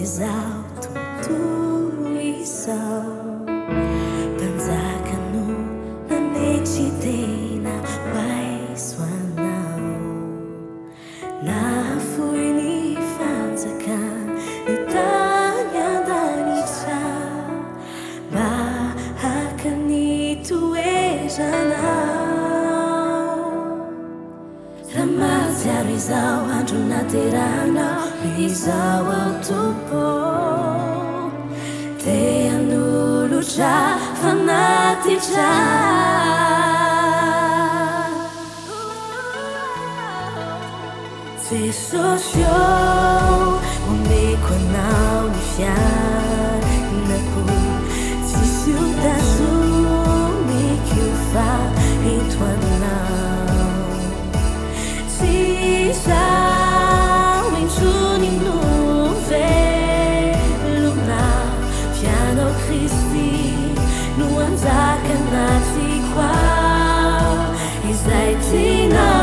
exalto, tu e sal. Tanzacano na noite tem. amata vizao nrunaterana visa tubo teanduluca fanatica zisocio smz 你 nveln piankrisi nzakn 那 si 瓜 sn